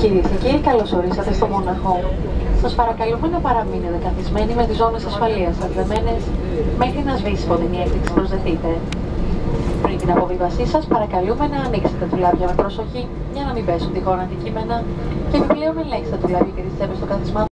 Κυρίε και κύριοι καλώς ορίσατε στο Μοναχό. σας παρακαλούμε να παραμείνετε καθισμένοι με τις ζώνες ασφαλείας σα αδεμένες μέχρι να σβήσει φωτεινή έκρηξη προσδεθείτε. Πριν την αποβίβασή σας παρακαλούμε να ανοίξετε τουλάπια με προσοχή για να μην πέσουν τυχόν αντικείμενα και επιπλέον ελέγξτε τουλάπια και τις τσέπες των καθισμάτων